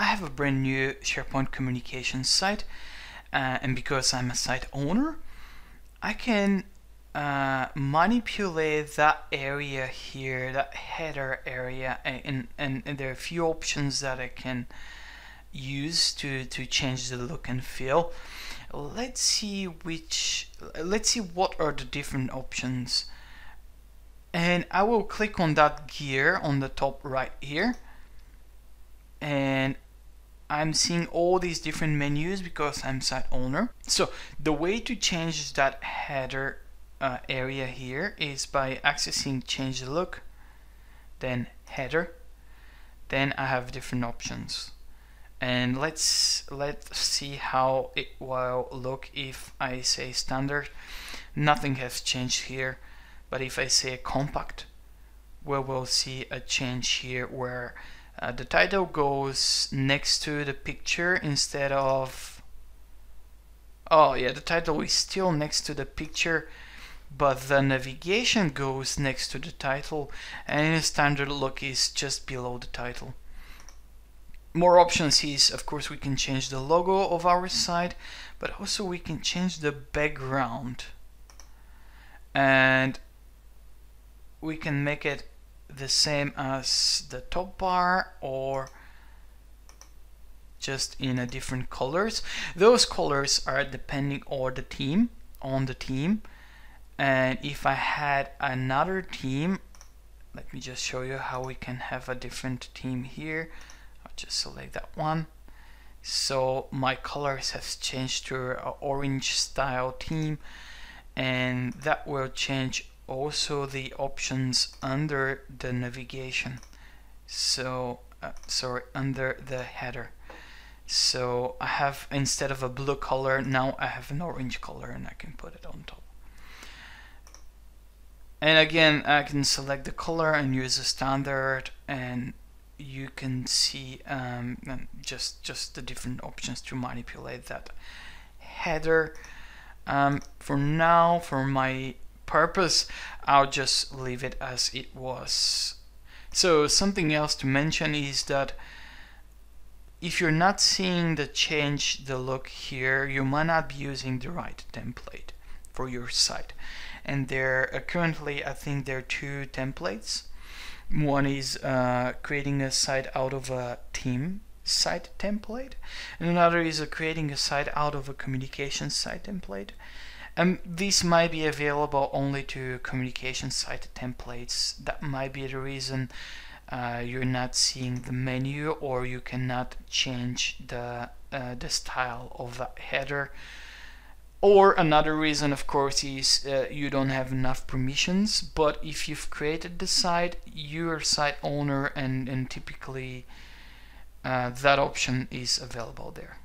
I have a brand new SharePoint communication site uh, and because I'm a site owner I can uh, manipulate that area here, that header area, and, and, and, there are a few options that I can use to, to change the look and feel. Let's see which, let's see what are the different options. And I will click on that gear on the top right here. And I'm seeing all these different menus because I'm site owner. So the way to change that header uh, area here is by accessing change the look then header then I have different options and let's let's see how it will look if I say standard nothing has changed here but if I say compact we will see a change here where uh, the title goes next to the picture instead of oh yeah the title is still next to the picture but the navigation goes next to the title and the standard look is just below the title. More options is, of course, we can change the logo of our site, but also we can change the background. And we can make it the same as the top bar or just in a different colors. Those colors are depending on the theme, on the theme. and if I had another theme let me just show you how we can have a different theme here I'll just select that one so my colors has changed to an orange style theme and that will change also the options under the navigation. So uh, sorry under the header. So I have instead of a blue color now I have an orange color and I can put it on top. And again I can select the color and use a standard and you can see um, just just the different options to manipulate that header. Um, for now for my purpose I'll just leave it as it was. So something else to mention is that if you're not seeing the change the look here you might not be using the right template for your site. And there uh, currently I think there are two templates. One is uh, creating a site out of a team site template and another is uh, creating a site out of a communication site template and this might be available only to communication site templates that might be the reason uh, you're not seeing the menu or you cannot change the uh, the style of the header or another reason, of course, is uh, you don't have enough permissions. But if you've created the site, you're site owner, and, and typically uh, that option is available there.